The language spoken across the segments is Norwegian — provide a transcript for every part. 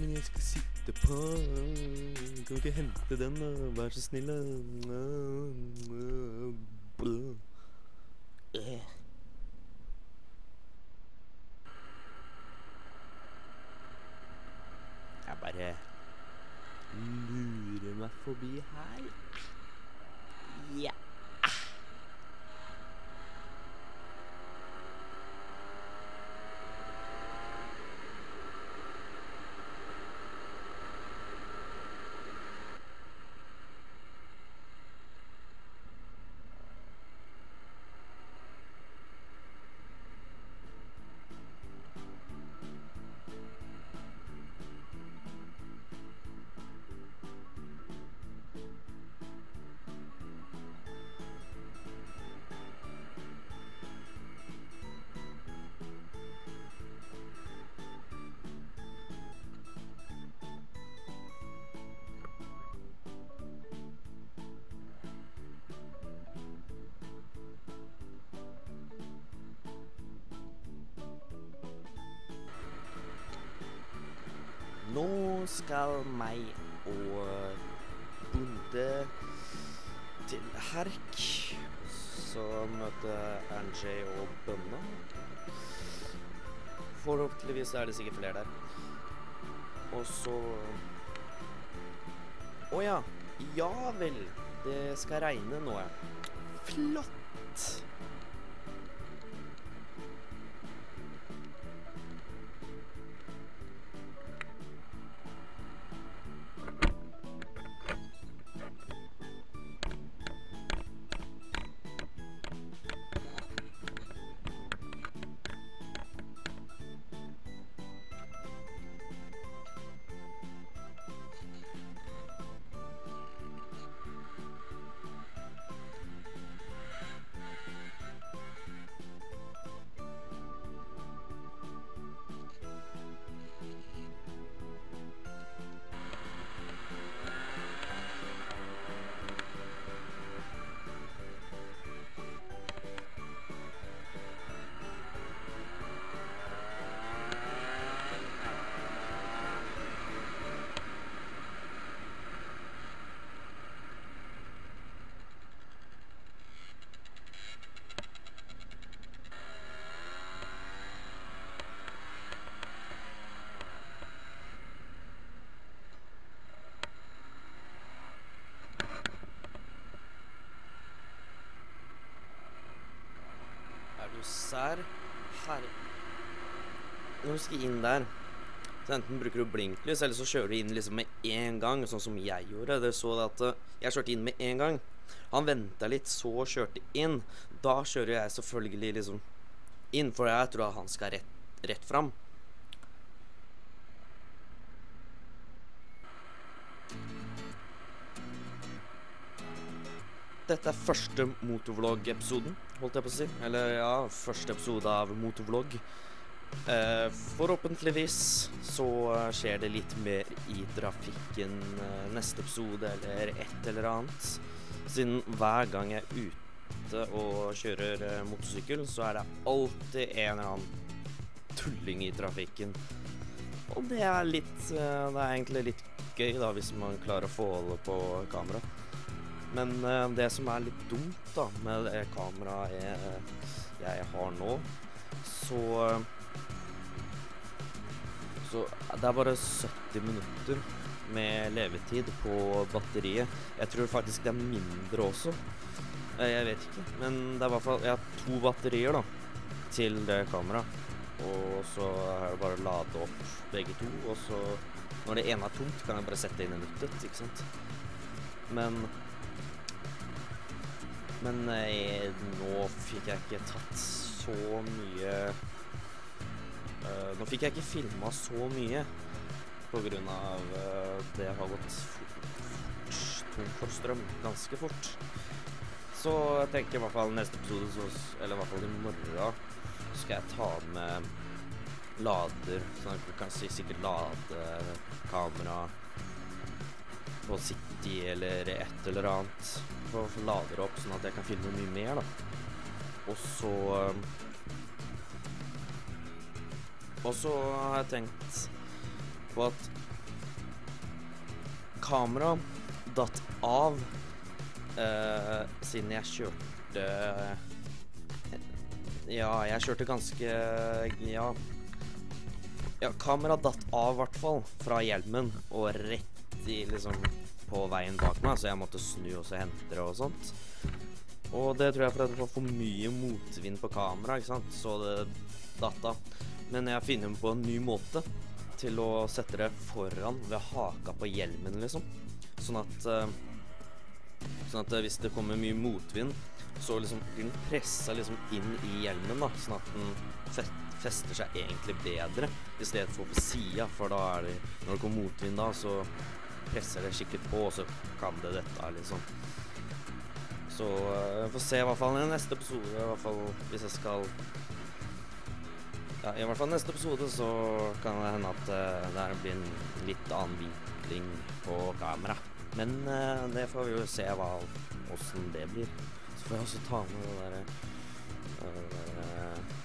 men jeg skal sitte på Kan du ikke hente den, da? Vær så snill, da. Jeg bare lurer meg forbi her. Ja. Nå skal meg og Bonde til Herk. Så møte Angie og bønna. Forhåpentligvis er det sikkert flere der. Og så Å ja. Ja vel. Det skal regne nå. ja. Flott. Er her? Når du skal inn der, så enten bruker du blinklys, eller så kjører du inn liksom med en gang, sånn som jeg gjorde. Dere så at eh, jeg kjørte inn med en gang. Han venta litt, så kjørte inn. Da kjører jeg selvfølgelig liksom inn, for jeg tror at han skal rett, rett fram. Dette er første motovlogg-episoden, holdt jeg på å si. Eller ja, første episode av motovlogg. Eh, forhåpentligvis så skjer det litt mer i trafikken eh, neste episode eller et eller annet. Siden hver gang jeg er ute og kjører eh, motorsykkel, så er det alltid en eller annen tulling i trafikken. Og det er litt Det er egentlig litt gøy, da, hvis man klarer å få holde på kamera. Men uh, det som er litt dumt da med det kameraet jeg, jeg har nå, så Så det er bare 70 minutter med levetid på batteriet. Jeg tror faktisk det er mindre også. Eh, Jeg vet ikke, men det er i hvert fall Jeg har to batterier da til det kameraet. Og så er det bare å lade opp begge to, og så Når det ene er tomt, kan jeg bare sette inn en nytt et, ikke sant? Men Men eh, nå fikk jeg ikke tatt så mye eh, Nå fikk jeg ikke filma så mye grunn av eh, det har gått fort tom for strøm ganske fort. Så jeg tenker i hvert fall neste episode, så, eller i hvert fall i morgen, skal jeg ta med lader, sånn at du kan si sikkert lade kamera på City eller et eller annet. For lade lader opp, sånn at jeg kan filme mye mer, da. Og så Og så har jeg tenkt på at kamera datt av eh, siden jeg kjørte Ja, jeg kjørte ganske Ja. Ja, kamera datt av, i hvert fall, fra hjelmen og rett i liksom på veien bak meg, så jeg måtte snu og så hente det og sånt. Og det tror jeg fordi det var for mye motvind på kamera, ikke sant, så det datt av. Men jeg finner på en ny måte til å sette det foran ved haka på hjelmen, liksom. Sånn at uh, Sånn at hvis det kommer mye motvind, så liksom blir den pressa liksom inn i hjelmen, da, sånn at den fester seg egentlig bedre i stedet for på sida, for da er det Når det kommer motvind da, så presser det skikkelig på, så kan det dette, liksom. Så jeg uh, får se i hvert fall i neste episode, i hvert fall hvis jeg skal ja, I hvert fall neste episode så kan det hende at uh, det blir en litt annen vinkling på kamera. Men uh, det får vi jo se hva åssen det blir. Så får jeg også ta med det derre uh,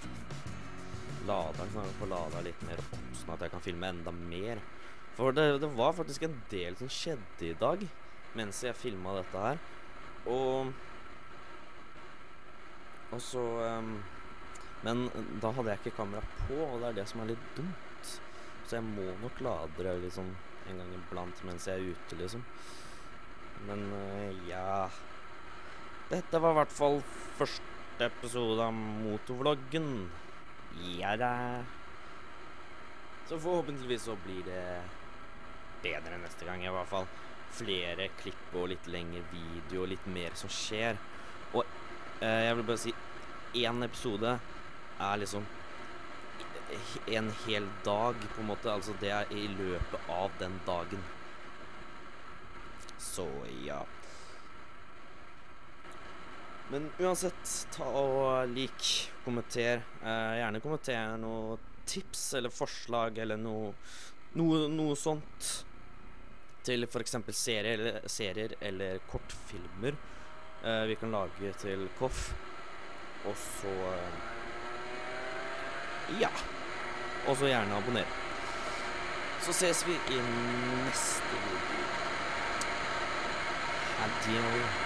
laderen, jeg får lada litt mer opp, sånn at jeg kan filme enda mer. For det, det var faktisk en del som skjedde i dag mens jeg filma dette her. Og Og så um, men da hadde jeg ikke kamera på, og det er det som er litt dumt. Så jeg må nok lade det liksom en gang iblant mens jeg er ute, liksom. Men uh, ja Dette var i hvert fall første episode av motovloggen. Ja da. Så forhåpentligvis så blir det bedre neste gang, i hvert fall. Flere klipp og litt lengre video og litt mer som skjer. Og eh, jeg vil bare si én episode er liksom en hel dag, på en måte. Altså det er i løpet av den dagen. Så ja. Men uansett, ta og lik, kommenter. Eh, gjerne kommenter noe tips eller forslag eller noe, noe, noe sånt til f.eks. Serier, serier eller kortfilmer eh, vi kan lage til KOF. Og så eh, ja. Og så gjerne abonnere. Så ses vi i neste video. Adjø.